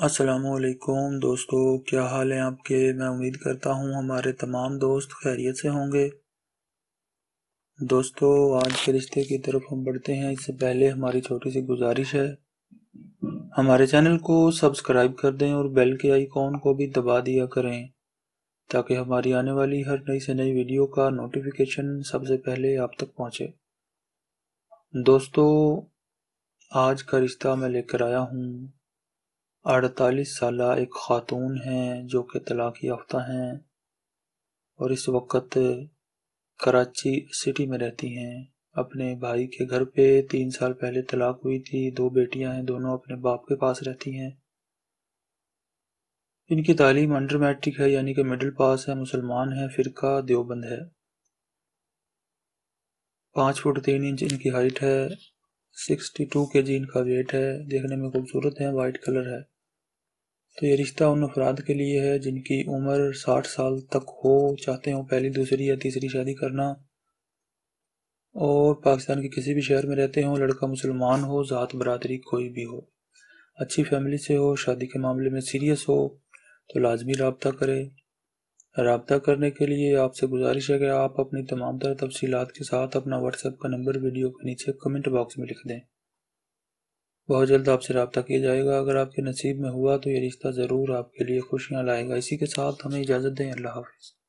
असलकुम दोस्तों, क्या हाल है आपके? मैं उम्मीद करता हूँ हमारे तमाम दोस्त खैरियत से होंगे। दोस्तों, आज के रिश्ते की तरफ़ हम बढ़ते हैं। इससे पहले हमारी छोटी सी गुजारिश है। हमारे चैनल को सब्सक्राइब कर दें और बेल के आइकॉन को भी दबा दिया करें, ताकि हमारी आने वाली हर नई से नई वीडियो का नोटिफिकेशन सबसे पहले आप तक पहुँचे। दोस्तों, आज का रिश्ता मैं लेकर आया हूँ। अड़तालीस साल एक ख़ातून हैं जो कि तलाक याफ्ता हैं और इस वक्त कराची सिटी में रहती हैं। अपने भाई के घर पे तीन साल पहले तलाक हुई थी, दो बेटियाँ हैं, दोनों अपने बाप के पास रहती हैं। इनकी तालीम अंडर मैट्रिक है, यानी कि मिडिल पास है, मुसलमान है, फ़िरका देवबंद है। पाँच फुट तीन इंच इनकी हाइट है, सिक्सटी टू के जी इनका वेट है, देखने में खूबसूरत है, वाइट कलर है। तो ये रिश्ता उन अफराद के लिए है जिनकी उम्र साठ साल तक हो, चाहते हो पहली, दूसरी या तीसरी शादी करना। और पाकिस्तान के किसी भी शहर में रहते हो, लड़का मुसलमान हो, ज़ात बरदरी कोई भी हो। अच्छी फैमिली से हो, शादी के मामले में सीरियस हो तो लाजमी रबता करे। रबता करने के लिए आपसे गुजारिश है कि आप अपनी तमाम तरह तफसीत के साथ अपना व्हाट्सएप का नंबर वीडियो के नीचे कमेंट बॉक्स में लिख दें। बहुत जल्द आपसे रबता किया जाएगा। अगर आपके नसीब में हुआ तो ये रिश्ता ज़रूर आपके लिए खुशियाँ लाएगा। इसी के साथ हमें इजाज़त दें। अल्लाह हाफिज़।